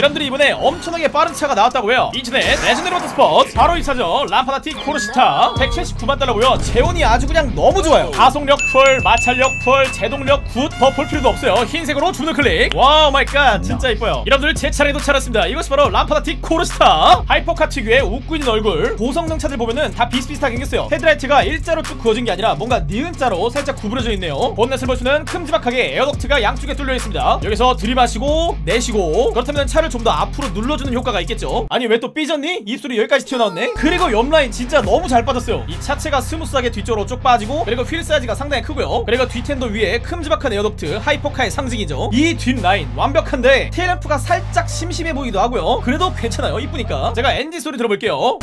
여러분들이 이번에 엄청나게 빠른 차가 나왔다고 해요. 인터넷 Legendary Motorsport 바로 이 차죠. 람파다티 코르시타 179만 달러고요. 제원이 아주 그냥 너무 좋아요. 가속력 full 마찰력 full 제동력 굳이 더 볼 필요도 없어요. 흰색으로 주는 클릭. wow my god. 진짜 이뻐요. 여러분들 제 차례에 도착했습니다. 이것이 바로 람파다티 코르시타. hypercar 특유의 웃고 있는 얼굴. 고성능 차들 보면은 다 비슷비슷하게 생겼어요. 헤드라이트가 일자로 쭉 그어진 게 아니라 뭔가 니은자로 살짝 구부러져 있네요. 본넷을 보시면 큼지막하게 air duct가 양쪽에 뚫려 있습니다. 여기서 들이마시고 내쉬고 그렇다면 차를 좀 더 앞으로 눌러주는 효과가 있겠죠? 아니 왜 또 삐졌니? 입술이 여기까지 튀어나왔네? 그리고 옆라인 진짜 너무 잘 빠졌어요. 이 차체가 스무스하게 뒤쪽으로 쭉 빠지고 그리고 휠 사이즈가 상당히 크고요. 그리고 뒷펜더 위에 큼지막한 air duct hypercar의 상징이죠. 이 뒷라인 완벽한데 tail lamp가 살짝 심심해 보이기도 하고요. 그래도 괜찮아요 이쁘니까. 제가 엔진 소리 들어볼게요.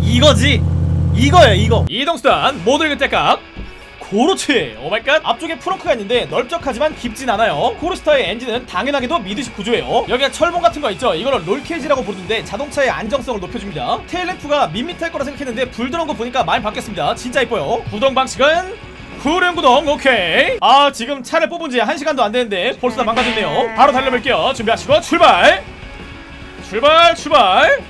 이거지? 이거야 이거. 이동수단 모듈 그때값 그렇지 oh my god. 앞쪽에 frunk가 있는데 넓적하지만 깊진 않아요. 코르시타의 엔진은 당연하게도 mid식 구조예요. 여기가 철봉 같은 거 있죠? 이거를 roll cage라고 부르는데 자동차의 안정성을 높여줍니다. tail lamp가 밋밋할 거라 생각했는데 불 들어온 거 보니까 많이 바뀌었습니다. 진짜 이뻐요. 구동 방식은 후륜 구동. 오케이. 아 지금 차를 뽑은 지 1시간도 안 되는데 벌써 다 망가졌네요. 바로 달려볼게요. 준비하시고 출발. 출발 출발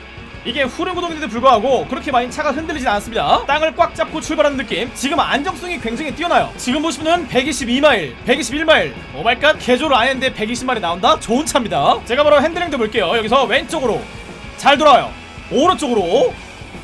이게 후륜 구동인데도 불구하고 그렇게 많이 차가 흔들리진 않습니다. 땅을 꽉 잡고 출발하는 느낌. 지금 안정성이 굉장히 뛰어나요. 지금 보시면은 122마일 121마일. oh my god. 개조를 안 했는데 120마일이 나온다? 좋은 차입니다. 제가 바로 핸들링도 볼게요. 여기서 왼쪽으로 잘 돌아요. 오른쪽으로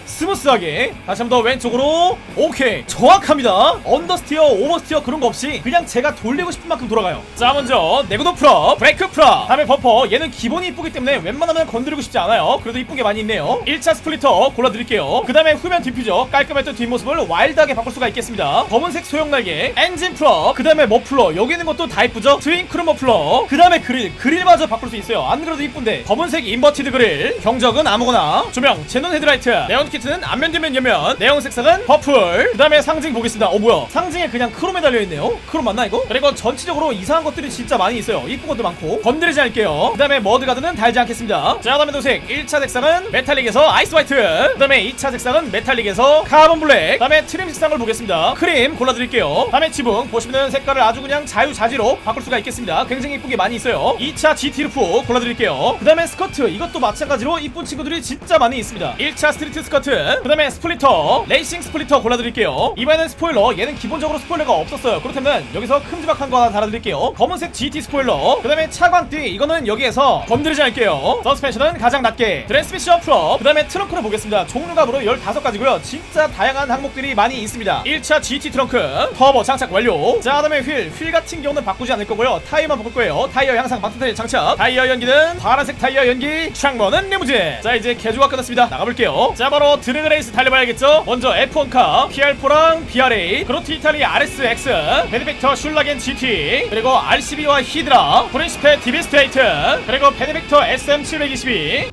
스무스하게. 다시 한 번 더 왼쪽으로. 오케이. 정확합니다. understeer oversteer 그런 거 없이 그냥 제가 돌리고 싶은 만큼 돌아가요. 자 먼저 내구도 full up 브레이크 full up 다음에 범퍼. 얘는 기본이 이쁘기 때문에 웬만하면 건드리고 싶지 않아요. 그래도 이쁜 게 많이 있네요. 1차 splitter 골라드릴게요. 그 다음에 후면 디퓨저. 깔끔했던 뒷모습을 와일드하게 바꿀 수가 있겠습니다. 검은색 소형 날개 엔진 full up 그 다음에 머플러. 여기 있는 것도 다 이쁘죠? 트윙크루 머플러. 그 다음에 그릴. 그릴마저 바꿀 수 있어요. 안 그래도 이쁜데. 검은색 inverted 그릴. 경적은 아무거나. 조명. 제논 헤드라이트. 네온 키트는 앞면 뒷면 옆면. 네온 색상은 purple. 그 다음에 상징 보겠습니다. 어 뭐야? 상징에 그냥 크롬에 달려있네요. 크롬 맞나 이거? 그리고 전체적으로 이상한 것들이 진짜 많이 있어요. 이쁜 것도 많고. 건드리지 않을게요. 그 다음에 mudguard는 달지 않겠습니다. 자 다음에 도색. 1차 색상은 metallic에서 ice white. 그 다음에 2차 색상은 metallic에서 carbon black. 그 다음에 trim 색상을 보겠습니다. 크림 골라드릴게요. 다음에 지붕. 보시면은 색깔을 아주 그냥 자유자재로 바꿀 수가 있겠습니다. 굉장히 이쁘게 많이 있어요. 2차 GT roof 골라드릴게요. 그 다음에 스커트. 이것도 마찬가지로 이쁜 친구들이 진짜 많이 있습니다. 1차 street 스커트 그 다음에 splitter racing splitter 골라드릴게요. 이번에는 스포일러 얘는 기본적으로 스포일러가 없었어요. 그렇다면 여기서 큼지막한 거 하나 달아드릴게요. 검은색 GT 스포일러 그 다음에 차광띠 이거는 여기에서 건드리지 않을게요. 서스펜션은 가장 낮게. 트랜스미션 full up 그 다음에 트렁크를 보겠습니다. 무려 15가지고요. 진짜 다양한 항목들이 많이 있습니다. 1차 GT 트렁크 터보 장착 완료. 자 다음에 휠. 휠 같은 경우는 바꾸지 않을 거고요. 타이어만 바꿀 거예요. 타이어 향상 방탄 타이어 장착. 타이어 연기는 파란색 타이어 연기. 창문은 리무진. 자 이제 개조가 끝났습니다. 나가볼게요. 자 바로 drag race 달려봐야겠죠? 먼저 F1 car PR4랑 BR8 그로트 이탈리 RSX 베네벡터 슐라겐 GT 그리고 RCB와 히드라 프린시페 디베스테 에이트 그리고 베네벡터 SM722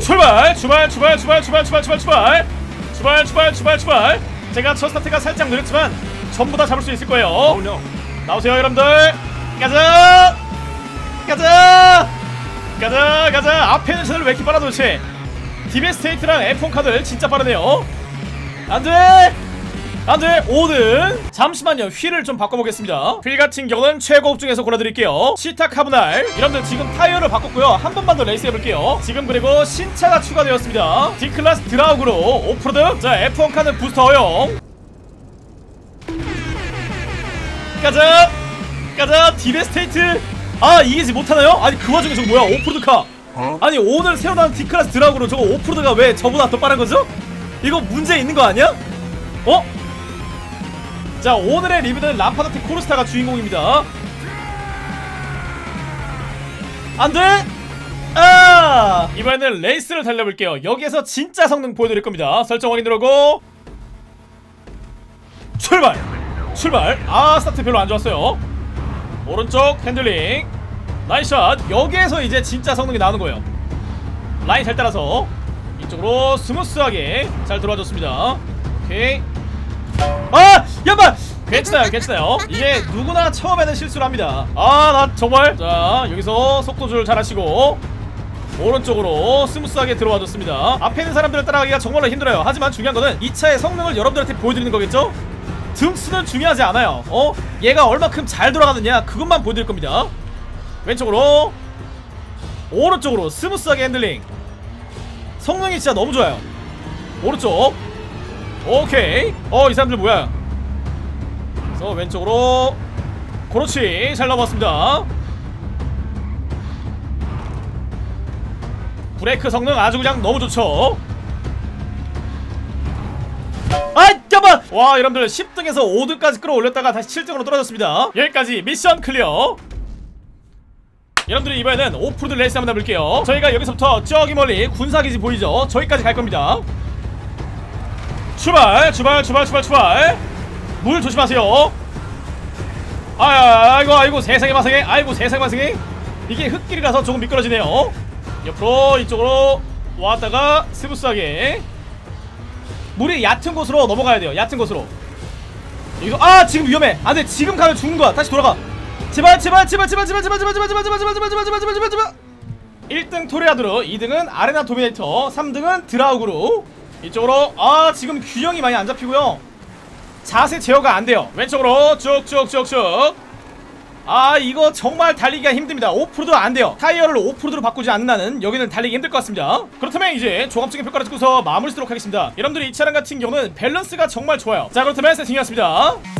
출발 출발 출발 출발 출발 출발 출발 출발. 출발 출발 출발 출발. 제가 첫 스타트가 살짝 느렸지만 전부 다 잡을 수 있을 거예요. 나오세요 여러분들. 가자! 가자! 가자! 가자! 앞에 있는 차들 왜 이렇게 도대체 디베스테 에이트랑 F1 car들 진짜 빠르네요. 안돼! 안돼! 5등 잠시만요. 휠을 좀 바꿔보겠습니다. 휠 같은 경우는 최고급 중에서 골라드릴게요. 치타 카본 R. 여러분들 지금 타이어를 바꿨고요. 한 번만 더 레이스 해볼게요. 지금 그리고 신차가 추가되었습니다. 디클라쎄 드라우그로 오프로드. 자 F1 car는 부스터용. 가자! 가자! 디베스테 에이트! 아 이기지 못하나요? 아니 그 와중에 저거 뭐야? 오프로드 car 아니 오늘 새로 나온 디클라쎄 드라우그로 저거 오프로드가 왜 저보다 더 빠른 거죠? 이거 문제 있는 거 아니야? 어? 자 오늘의 리뷰는 람파다티 코르시타가 주인공입니다 안돼! 아! 이번에는 레이스를 달려볼게요 여기에서 진짜 성능 보여드릴 겁니다 설정 확인 누르고 출발! 출발! 아 스타트 별로 안 좋았어요 오른쪽 핸들링 nice shot. 여기에서 이제 진짜 성능이 나오는 거예요. 라인 잘 따라서 이쪽으로 스무스하게 잘 들어와줬습니다. 오케이. 아! 야마! 괜찮아요 괜찮아요. 이게 누구나 처음에는 실수를 합니다. 아 나 정말. 자 여기서 속도 조절 잘 하시고 오른쪽으로 스무스하게 들어와줬습니다. 앞에 있는 사람들을 따라가기가 정말로 힘들어요. 하지만 중요한 거는 이 차의 성능을 여러분들한테 보여드리는 거겠죠? 등수는 중요하지 않아요. 어? 얘가 얼마큼 잘 돌아가느냐 그것만 보여드릴 겁니다 왼쪽으로. 오른쪽으로 스무스하게 핸들링. 성능이 진짜 너무 좋아요. 오른쪽. 오케이. 어 이 사람들 뭐야? 그래서 왼쪽으로. 그렇지. 잘 넘어왔습니다. 브레이크 성능 아주 그냥 너무 좋죠. 아 잠깐만! 와 여러분들. 10등에서 5등까지 끌어올렸다가 다시 7등으로 떨어졌습니다. 여기까지 mission clear 여러분들이 이번에는 오프로드 레이스 한번 해볼게요. 저희가 여기서부터 저기 멀리 군사기지 보이죠? 저기까지 갈 겁니다. 출발 출발 출발 출발 출발. 물 조심하세요. 아, 아이고 아이고 세상에 마상에. 아이고 세상에 마상에. 이게 흙길이라서 조금 미끄러지네요. 옆으로 이쪽으로 왔다가 스무스하게. 물이 얕은 곳으로 넘어가야 돼요. 얕은 곳으로. 여기서 아 지금 위험해. 안돼. 지금 가면 죽는 거야. 다시 돌아가 제발 제발 제발 제발 제발 제발 제발 제발 제발 제발 제발 제발 제발 제발 제발 제발 1등 토레아드로 2등은 아레나 도미네이터 3등은 드라우그로 이쪽으로 아 지금 균형이 많이 안 잡히고요 자세 제어가 안 돼요 왼쪽으로 쭉쭉쭉쭉 아 이거 정말 달리기가 힘듭니다 오프로드 안 돼요 타이어를 오프로드로 바꾸지 않는 여기는 달리기 힘들 것 같습니다 그렇다면 이제 종합적인 평가를 듣고서 마무리 짓도록 하겠습니다 여러분들이 이 차량 같은 경우는 밸런스가 정말 좋아요 자 그렇다면 세팅이었습니다